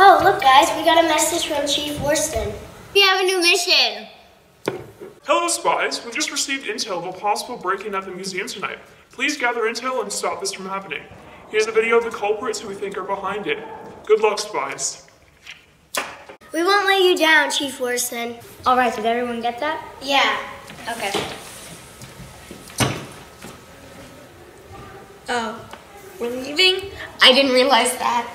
Oh, look, guys, we got a message from Chief Worston. We have a new mission. Hello, spies. We've just received intel of a possible breaking at the museum tonight. Please gather intel and stop this from happening. Here's a video of the culprits who we think are behind it. Good luck, spies. We won't let you down, Chief Worston. All right, did everyone get that? Yeah. Okay. Oh, we're leaving? I didn't realize that.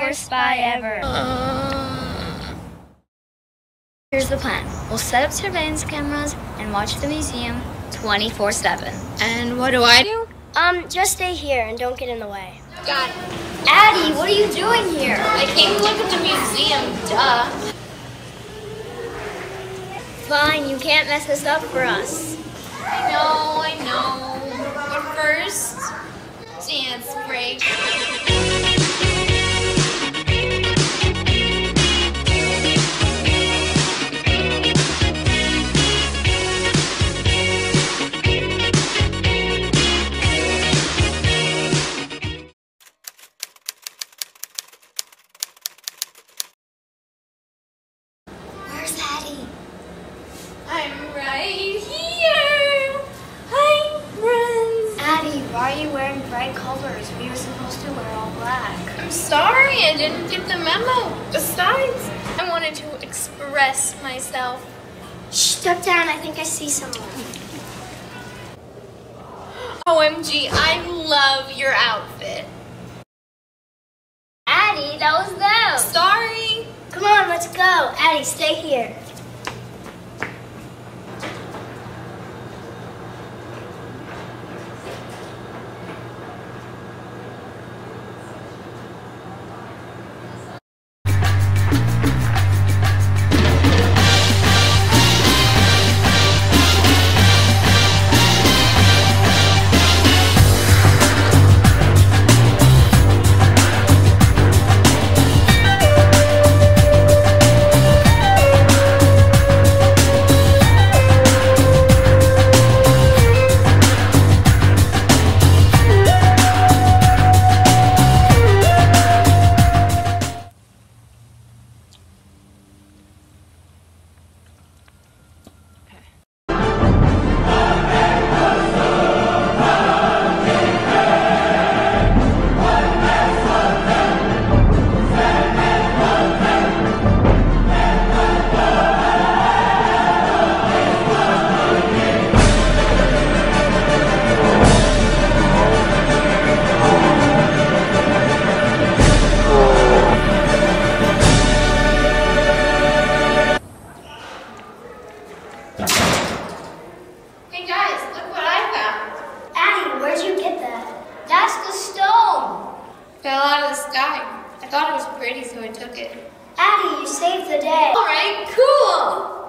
Worst spy ever. Here's the plan. We'll set up surveillance cameras and watch the museum 24-7. And what do I do? Um, just stay here and don't get in the way. Got it. Addie, what are you doing here? I came to look at the museum, duh. Fine, you can't mess this up for us. I know, I know. But first, why are you wearing bright colors? We were supposed to wear all black. I'm sorry I didn't get the memo. Besides, I wanted to express myself. Shh, step down. I think I see someone. OMG, I love your outfit. Addie, that was them. Sorry. Come on, let's go. Addie, stay here. thought it was pretty, so I took it. Addie, you saved the day. All right, cool.